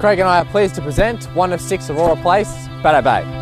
Craig and I are pleased to present one of six Aurora Place, Bateau Bay.